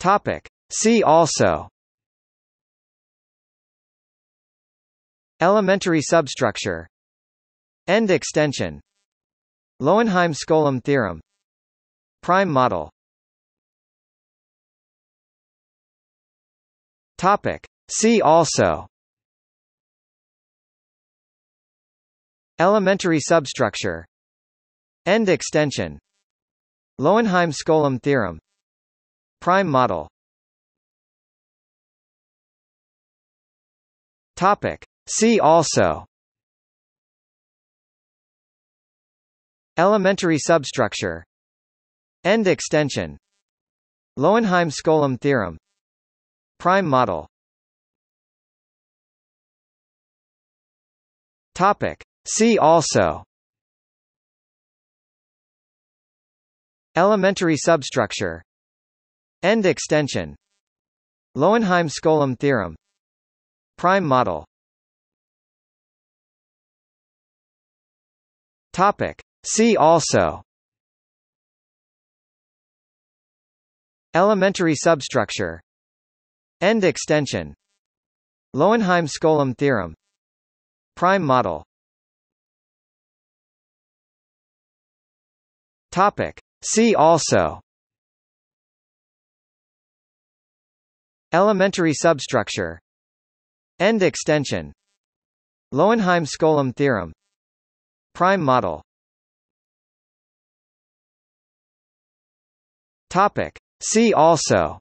Topic. See also. Elementary substructure. End extension. Lowenheim-Skolem theorem. Prime model. Topic. See also. Elementary substructure. End extension. Lowenheim-Skolem theorem Prime model. Topic. See also. Elementary substructure. End extension. Lowenheim-Skolem theorem. Prime model. Topic. See also. Elementary substructure End extension. Lowenheim-Skolem theorem. Prime model. Topic. See also. Elementary substructure. End extension. Lowenheim-Skolem theorem. Prime model. Topic. See also Elementary substructure. End extension. Lowenheim-Skolem theorem. Prime model. Topic. See also.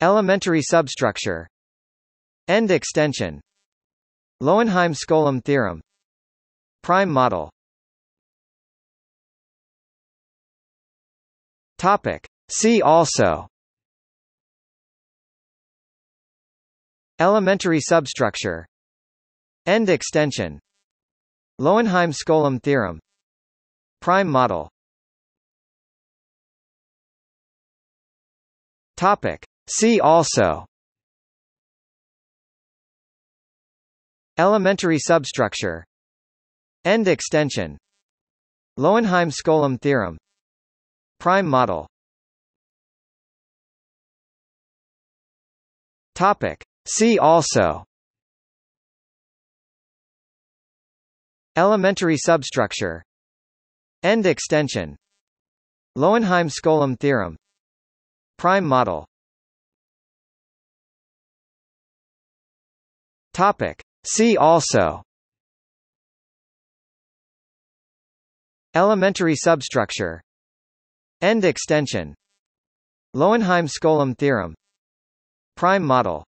Elementary substructure. End extension. Lowenheim-Skolem theorem. Prime model. Topic. See also. Elementary substructure. End extension. Lowenheim-Skolem theorem. Prime model. Topic. See also. Elementary substructure. End extension. Lowenheim-Skolem theorem. Prime model Topic. See also. Elementary substructure. End extension. Lowenheim-Skolem theorem. Prime model. Topic. See also. Elementary substructure. End extension. Lowenheim-Skolem theorem Prime model